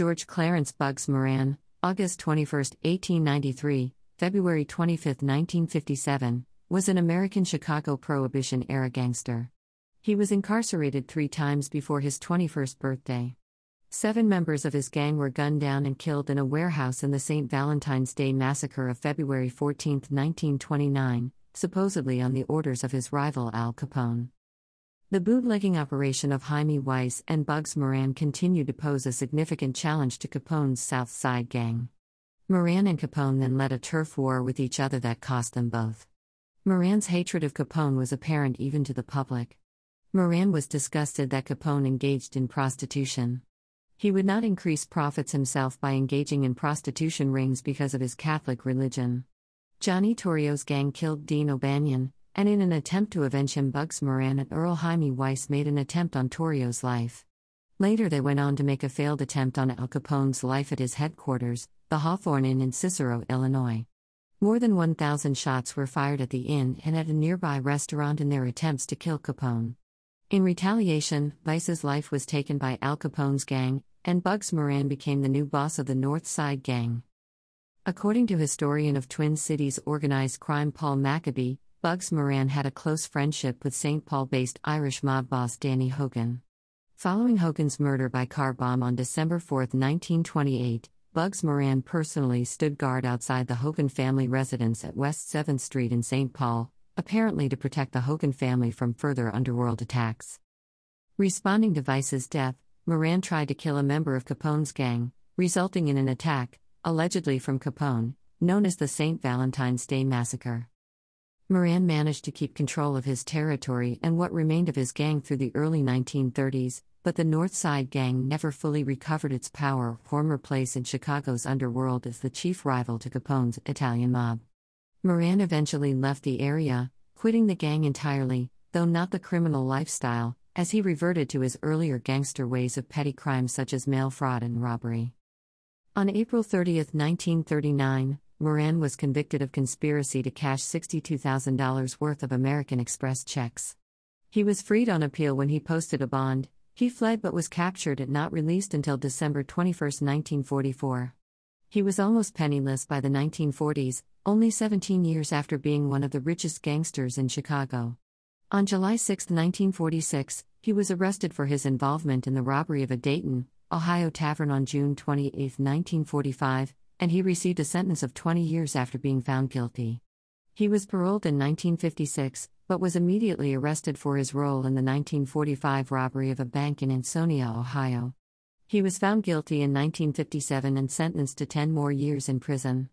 George Clarence Bugs Moran, August 21, 1893, February 25, 1957, was an American Chicago Prohibition era gangster. He was incarcerated three times before his 21st birthday. Seven members of his gang were gunned down and killed in a warehouse in the St. Valentine's Day Massacre of February 14, 1929, supposedly on the orders of his rival Al Capone. The bootlegging operation of Hymie Weiss and Bugs Moran continued to pose a significant challenge to Capone's South Side gang. Moran and Capone then led a turf war with each other that cost them both. Moran's hatred of Capone was apparent even to the public. Moran was disgusted that Capone engaged in prostitution. He would not increase profits himself by engaging in prostitution rings because of his Catholic religion. Johnny Torrio's gang killed Dean O'Banion, and in an attempt to avenge him, Bugs Moran and Earl Hymie Weiss made an attempt on Torrio's life. Later, they went on to make a failed attempt on Al Capone's life at his headquarters, the Hawthorne Inn in Cicero, Illinois. More than 1,000 shots were fired at the inn and at a nearby restaurant in their attempts to kill Capone. In retaliation, Weiss's life was taken by Al Capone's gang, and Bugs Moran became the new boss of the North Side Gang. According to historian of Twin Cities organized crime Paul Maccabee, Bugs Moran had a close friendship with St. Paul based Irish mob boss Danny Hogan. Following Hogan's murder by car bomb on December 4, 1928, Bugs Moran personally stood guard outside the Hogan family residence at West 7th Street in St. Paul, apparently to protect the Hogan family from further underworld attacks. Responding to Weiss's death, Moran tried to kill a member of Capone's gang, resulting in an attack, allegedly from Capone, known as the St. Valentine's Day Massacre. Moran managed to keep control of his territory and what remained of his gang through the early 1930s, but the North Side Gang never fully recovered its power, former place in Chicago's underworld as the chief rival to Capone's Italian mob. Moran eventually left the area, quitting the gang entirely, though not the criminal lifestyle, as he reverted to his earlier gangster ways of petty crimes such as mail fraud and robbery. On April 30, 1939, Moran was convicted of conspiracy to cash $62,000 worth of American Express checks. He was freed on appeal when he posted a bond. He fled but was captured and not released until December 21, 1944. He was almost penniless by the 1940s, only 17 years after being one of the richest gangsters in Chicago. On July 6, 1946, he was arrested for his involvement in the robbery of a Dayton, Ohio tavern on June 28, 1945, and he received a sentence of 20 years after being found guilty. He was paroled in 1956, but was immediately arrested for his role in the 1945 robbery of a bank in Ansonia, Ohio. He was found guilty in 1957 and sentenced to 10 more years in prison.